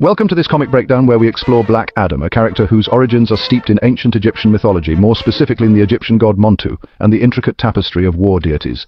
Welcome to this comic breakdown where we explore Black Adam, a character whose origins are steeped in ancient Egyptian mythology, more specifically in the Egyptian god Montu, and the intricate tapestry of war deities.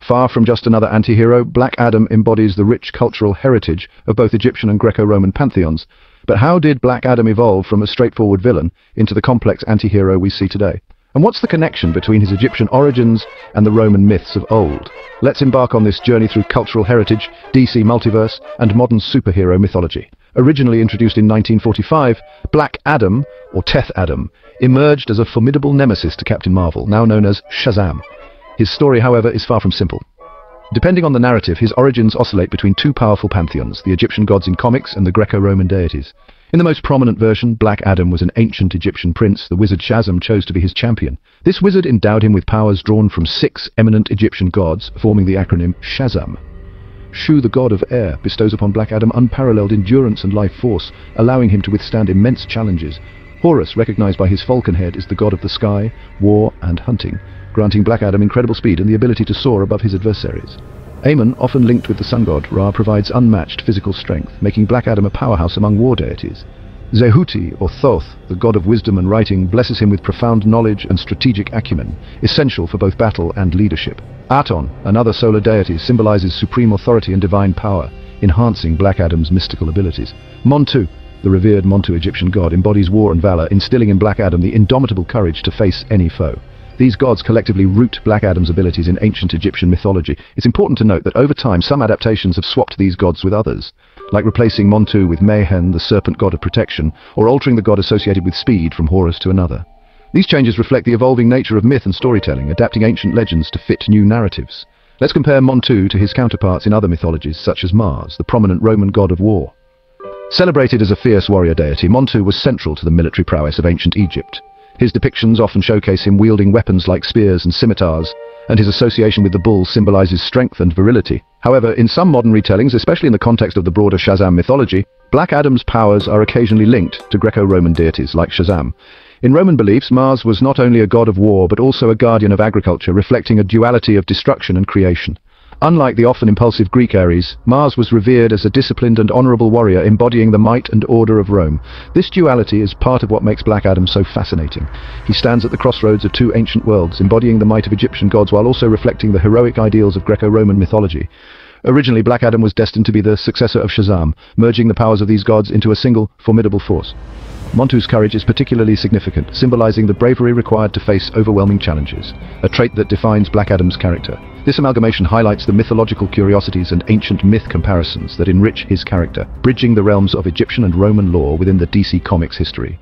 Far from just another anti-hero, Black Adam embodies the rich cultural heritage of both Egyptian and Greco-Roman pantheons. But how did Black Adam evolve from a straightforward villain into the complex anti-hero we see today? And what's the connection between his Egyptian origins and the Roman myths of old? Let's embark on this journey through cultural heritage, DC multiverse, and modern superhero mythology. Originally introduced in 1945, Black Adam, or Teth Adam, emerged as a formidable nemesis to Captain Marvel, now known as Shazam. His story, however, is far from simple. Depending on the narrative, his origins oscillate between two powerful pantheons, the Egyptian gods in comics and the Greco-Roman deities. In the most prominent version, Black Adam was an ancient Egyptian prince the wizard Shazam chose to be his champion. This wizard endowed him with powers drawn from six eminent Egyptian gods, forming the acronym Shazam. Shu, the god of air, bestows upon Black Adam unparalleled endurance and life force, allowing him to withstand immense challenges. Horus, recognized by his falcon head, is the god of the sky, war, and hunting, granting Black Adam incredible speed and the ability to soar above his adversaries. Amun, often linked with the sun god, Ra provides unmatched physical strength, making Black Adam a powerhouse among war deities. Zehuti, or Thoth, the god of wisdom and writing, blesses him with profound knowledge and strategic acumen, essential for both battle and leadership. Aton, another solar deity, symbolizes supreme authority and divine power, enhancing Black Adam's mystical abilities. Montu, the revered Montu Egyptian god, embodies war and valor, instilling in Black Adam the indomitable courage to face any foe. These gods collectively root Black Adam's abilities in ancient Egyptian mythology. It's important to note that over time some adaptations have swapped these gods with others, like replacing Montu with Mehen, the serpent god of protection, or altering the god associated with speed from Horus to another. These changes reflect the evolving nature of myth and storytelling, adapting ancient legends to fit new narratives. Let's compare Montu to his counterparts in other mythologies, such as Mars, the prominent Roman god of war. Celebrated as a fierce warrior deity, Montu was central to the military prowess of ancient Egypt. His depictions often showcase him wielding weapons like spears and scimitars, and his association with the bull symbolizes strength and virility. However, in some modern retellings, especially in the context of the broader Shazam mythology, Black Adam's powers are occasionally linked to Greco-Roman deities like Shazam, in Roman beliefs, Mars was not only a god of war, but also a guardian of agriculture, reflecting a duality of destruction and creation. Unlike the often impulsive Greek Ares, Mars was revered as a disciplined and honorable warrior embodying the might and order of Rome. This duality is part of what makes Black Adam so fascinating. He stands at the crossroads of two ancient worlds, embodying the might of Egyptian gods while also reflecting the heroic ideals of Greco-Roman mythology. Originally, Black Adam was destined to be the successor of Shazam, merging the powers of these gods into a single, formidable force. Montu's courage is particularly significant, symbolizing the bravery required to face overwhelming challenges, a trait that defines Black Adam's character. This amalgamation highlights the mythological curiosities and ancient myth comparisons that enrich his character, bridging the realms of Egyptian and Roman lore within the DC Comics history.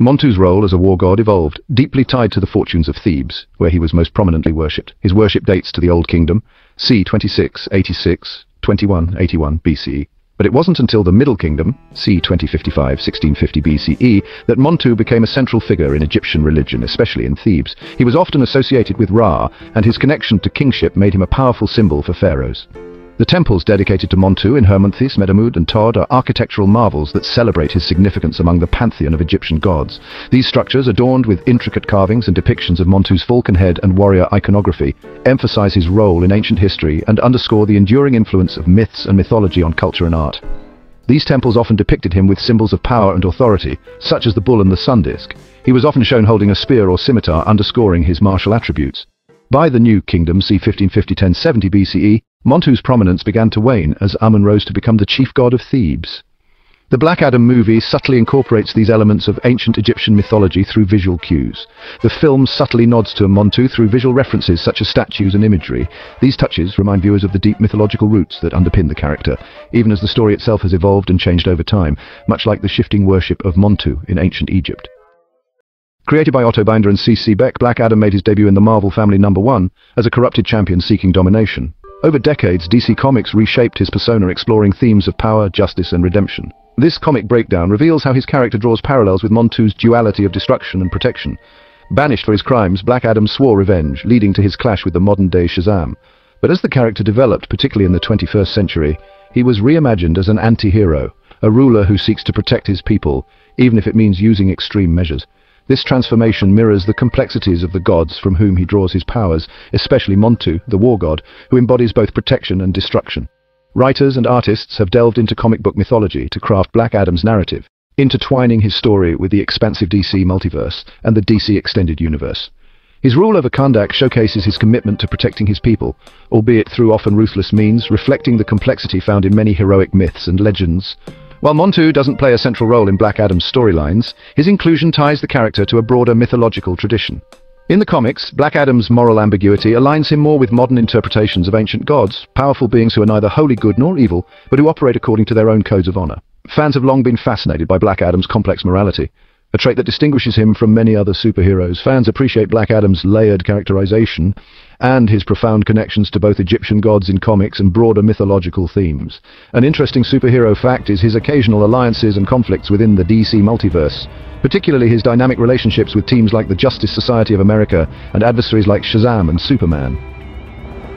Montu's role as a war god evolved, deeply tied to the fortunes of Thebes, where he was most prominently worshipped. His worship dates to the Old Kingdom, c. 2686, 2181 BCE. But it wasn't until the Middle Kingdom, c. 2055, 1650 BCE, that Montu became a central figure in Egyptian religion, especially in Thebes. He was often associated with Ra, and his connection to kingship made him a powerful symbol for pharaohs. The temples dedicated to Montu in Hermonthis, Medamud and Tod are architectural marvels that celebrate his significance among the pantheon of Egyptian gods. These structures, adorned with intricate carvings and depictions of Montu's falcon head and warrior iconography, emphasize his role in ancient history and underscore the enduring influence of myths and mythology on culture and art. These temples often depicted him with symbols of power and authority, such as the bull and the sun disk. He was often shown holding a spear or scimitar underscoring his martial attributes. By the New Kingdom, c. 1550-1070 BCE, Montu's prominence began to wane as Amun rose to become the chief god of Thebes. The Black Adam movie subtly incorporates these elements of ancient Egyptian mythology through visual cues. The film subtly nods to Montu through visual references such as statues and imagery. These touches remind viewers of the deep mythological roots that underpin the character, even as the story itself has evolved and changed over time, much like the shifting worship of Montu in ancient Egypt. Created by Otto Binder and C.C. Beck, Black Adam made his debut in the Marvel Family number one as a corrupted champion seeking domination. Over decades, DC Comics reshaped his persona exploring themes of power, justice and redemption. This comic breakdown reveals how his character draws parallels with Montu's duality of destruction and protection. Banished for his crimes, Black Adam swore revenge, leading to his clash with the modern-day Shazam. But as the character developed, particularly in the 21st century, he was reimagined as an anti-hero, a ruler who seeks to protect his people, even if it means using extreme measures. This transformation mirrors the complexities of the gods from whom he draws his powers, especially Montu, the war god, who embodies both protection and destruction. Writers and artists have delved into comic book mythology to craft Black Adam's narrative, intertwining his story with the expansive DC multiverse and the DC Extended Universe. His rule over Kahndaq showcases his commitment to protecting his people, albeit through often ruthless means, reflecting the complexity found in many heroic myths and legends. While Montu doesn't play a central role in Black Adam's storylines, his inclusion ties the character to a broader mythological tradition. In the comics, Black Adam's moral ambiguity aligns him more with modern interpretations of ancient gods, powerful beings who are neither wholly good nor evil, but who operate according to their own codes of honor. Fans have long been fascinated by Black Adam's complex morality, a trait that distinguishes him from many other superheroes. Fans appreciate Black Adam's layered characterization and his profound connections to both Egyptian gods in comics and broader mythological themes. An interesting superhero fact is his occasional alliances and conflicts within the DC multiverse, particularly his dynamic relationships with teams like the Justice Society of America and adversaries like Shazam and Superman.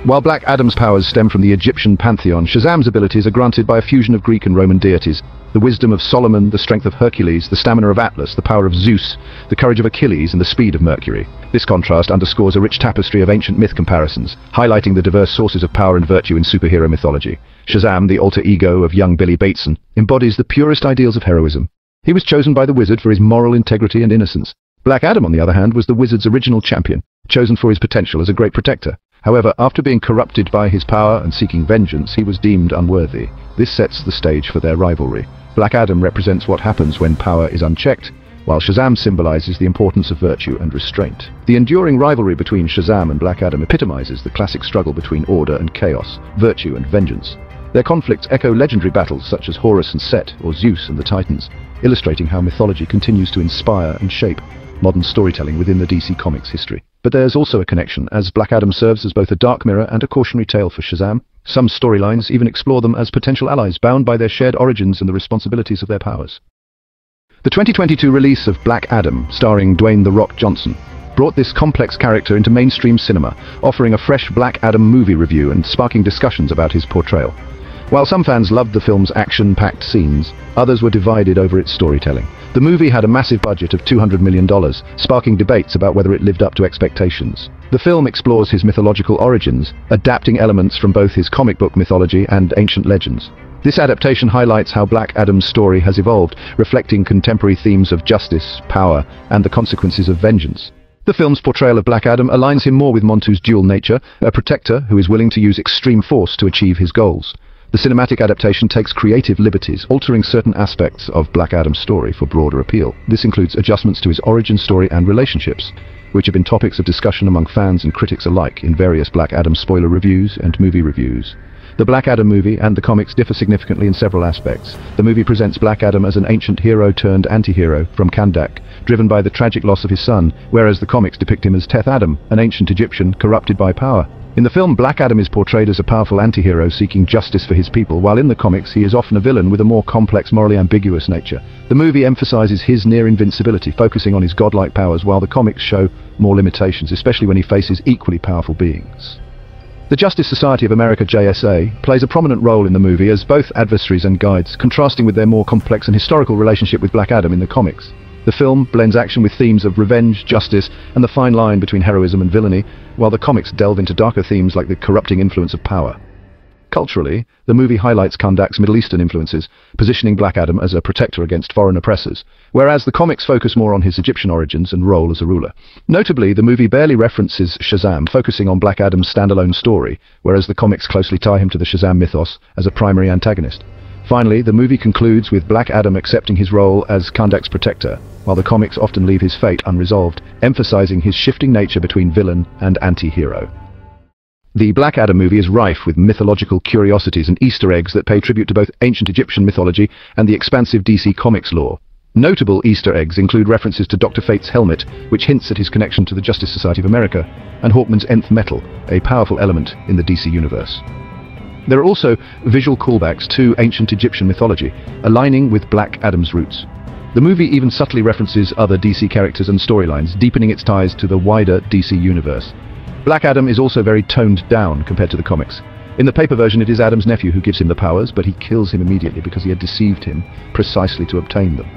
While Black Adam's powers stem from the Egyptian pantheon, Shazam's abilities are granted by a fusion of Greek and Roman deities, the wisdom of Solomon, the strength of Hercules, the stamina of Atlas, the power of Zeus, the courage of Achilles, and the speed of Mercury. This contrast underscores a rich tapestry of ancient myth comparisons, highlighting the diverse sources of power and virtue in superhero mythology. Shazam, the alter ego of young Billy Batson, embodies the purest ideals of heroism. He was chosen by the wizard for his moral integrity and innocence. Black Adam, on the other hand, was the wizard's original champion, chosen for his potential as a great protector. However, after being corrupted by his power and seeking vengeance, he was deemed unworthy. This sets the stage for their rivalry. Black Adam represents what happens when power is unchecked, while Shazam symbolizes the importance of virtue and restraint. The enduring rivalry between Shazam and Black Adam epitomizes the classic struggle between order and chaos, virtue and vengeance. Their conflicts echo legendary battles such as Horus and Set or Zeus and the Titans, illustrating how mythology continues to inspire and shape modern storytelling within the DC Comics history. But there's also a connection, as Black Adam serves as both a dark mirror and a cautionary tale for Shazam, some storylines even explore them as potential allies bound by their shared origins and the responsibilities of their powers. The 2022 release of Black Adam, starring Dwayne The Rock Johnson, brought this complex character into mainstream cinema, offering a fresh Black Adam movie review and sparking discussions about his portrayal. While some fans loved the film's action-packed scenes, others were divided over its storytelling. The movie had a massive budget of $200 million, sparking debates about whether it lived up to expectations. The film explores his mythological origins, adapting elements from both his comic book mythology and ancient legends. This adaptation highlights how Black Adam's story has evolved, reflecting contemporary themes of justice, power, and the consequences of vengeance. The film's portrayal of Black Adam aligns him more with Montu's dual nature, a protector who is willing to use extreme force to achieve his goals. The cinematic adaptation takes creative liberties, altering certain aspects of Black Adam's story for broader appeal. This includes adjustments to his origin story and relationships, which have been topics of discussion among fans and critics alike in various Black Adam spoiler reviews and movie reviews. The Black Adam movie and the comics differ significantly in several aspects. The movie presents Black Adam as an ancient hero turned anti-hero from Kahndaq, driven by the tragic loss of his son, whereas the comics depict him as Teth Adam, an ancient Egyptian corrupted by power. In the film, Black Adam is portrayed as a powerful anti-hero seeking justice for his people, while in the comics he is often a villain with a more complex, morally ambiguous nature. The movie emphasizes his near invincibility, focusing on his godlike powers, while the comics show more limitations, especially when he faces equally powerful beings. The Justice Society of America JSA plays a prominent role in the movie as both adversaries and guides, contrasting with their more complex and historical relationship with Black Adam in the comics. The film blends action with themes of revenge, justice, and the fine line between heroism and villainy, while the comics delve into darker themes like the corrupting influence of power. Culturally, the movie highlights Kahndaq's Middle Eastern influences, positioning Black Adam as a protector against foreign oppressors, whereas the comics focus more on his Egyptian origins and role as a ruler. Notably, the movie barely references Shazam, focusing on Black Adam's standalone story, whereas the comics closely tie him to the Shazam mythos as a primary antagonist. Finally, the movie concludes with Black Adam accepting his role as Kahndaq's protector, while the comics often leave his fate unresolved, emphasizing his shifting nature between villain and anti-hero. The Black Adam movie is rife with mythological curiosities and Easter eggs that pay tribute to both ancient Egyptian mythology and the expansive DC Comics lore. Notable Easter eggs include references to Dr. Fate's helmet, which hints at his connection to the Justice Society of America, and Hawkman's nth metal, a powerful element in the DC universe. There are also visual callbacks to ancient Egyptian mythology, aligning with Black Adam's roots. The movie even subtly references other DC characters and storylines, deepening its ties to the wider DC universe. Black Adam is also very toned down compared to the comics. In the paper version, it is Adam's nephew who gives him the powers, but he kills him immediately because he had deceived him precisely to obtain them.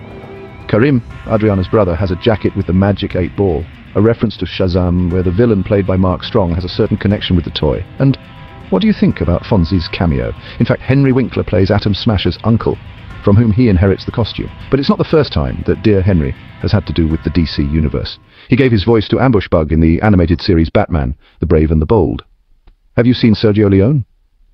Karim, Adrianna's brother, has a jacket with the Magic 8 ball, a reference to Shazam where the villain played by Mark Strong has a certain connection with the toy, and What do you think about Fonzie's cameo? In fact, Henry Winkler plays Atom Smasher's uncle, from whom he inherits the costume. But it's not the first time that Dear Henry has had to do with the DC universe. He gave his voice to Ambush Bug in the animated series Batman, The Brave and the Bold. Have you seen Sergio Leone?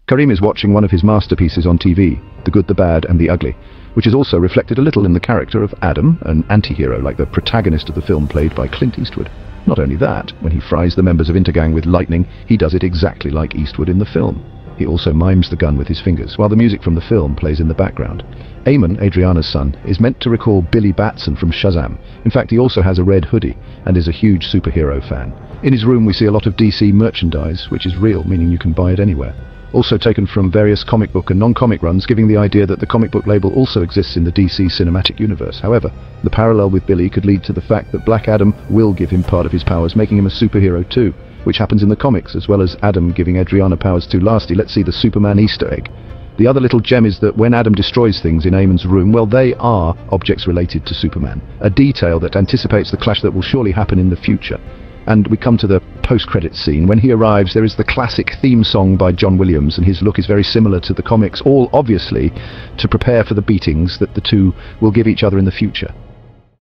Karim is watching one of his masterpieces on TV, The Good, the Bad and the Ugly, which is also reflected a little in the character of Adam, an anti-hero like the protagonist of the film played by Clint Eastwood. Not only that, when he fries the members of Intergang with lightning, he does it exactly like Eastwood in the film. He also mimes the gun with his fingers, while the music from the film plays in the background. Amon, Adrianna's son, is meant to recall Billy Batson from Shazam. In fact, he also has a red hoodie and is a huge superhero fan. In his room we see a lot of DC merchandise, which is real, meaning you can buy it anywhere also taken from various comic book and non-comic runs, giving the idea that the comic book label also exists in the DC cinematic universe. However, the parallel with Billy could lead to the fact that Black Adam will give him part of his powers, making him a superhero too, which happens in the comics, as well as Adam giving Adrianna powers too. Lastly, let's see the Superman Easter egg. The other little gem is that when Adam destroys things in Amon's room, well, they are objects related to Superman. A detail that anticipates the clash that will surely happen in the future. And we come to the post-credits scene. When he arrives, there is the classic theme song by John Williams, and his look is very similar to the comics, all obviously to prepare for the beatings that the two will give each other in the future.